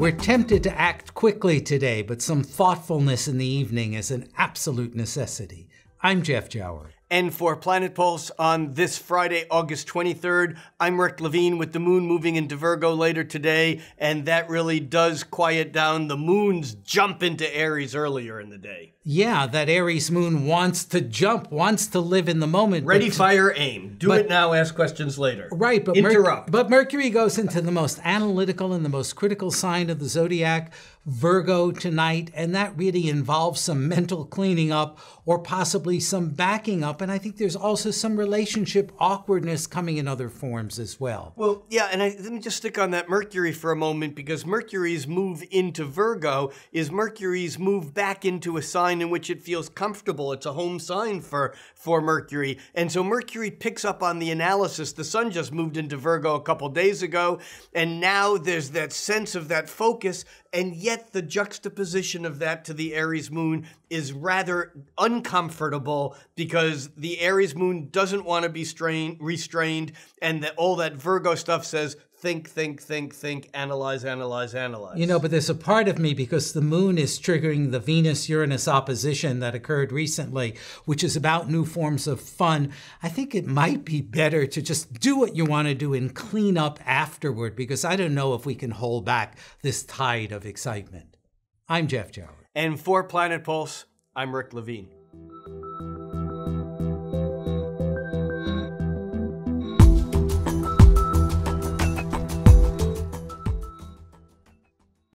We're tempted to act quickly today, but some thoughtfulness in the evening is an absolute necessity. I'm Jeff Jawer. And for Planet Pulse on this Friday, August 23rd, I'm Rick Levine with the moon moving into Virgo later today, and that really does quiet down the moon's jump into Aries earlier in the day. Yeah, that Aries moon wants to jump, wants to live in the moment. Ready, but, fire, aim. Do but, it now, ask questions later. Right, but interrupt. But Mercury goes into the most analytical and the most critical sign of the zodiac, Virgo tonight, and that really involves some mental cleaning up or possibly some backing up. And I think there's also some relationship awkwardness coming in other forms as well. Well, yeah, and I, let me just stick on that Mercury for a moment because Mercury's move into Virgo is Mercury's move back into a sign in which it feels comfortable. It's a home sign for, for Mercury. And so Mercury picks up on the analysis. The sun just moved into Virgo a couple days ago, and now there's that sense of that focus and yet the juxtaposition of that to the Aries moon is rather uncomfortable because the Aries moon doesn't want to be strained, restrained, and that all that Virgo stuff says think, think, think, think, analyze, analyze, analyze. You know, but there's a part of me because the moon is triggering the Venus Uranus opposition that occurred recently, which is about new forms of fun. I think it might be better to just do what you want to do and clean up afterward because I don't know if we can hold back this tide of excitement. I'm Jeff Jawer. And for Planet Pulse, I'm Rick Levine.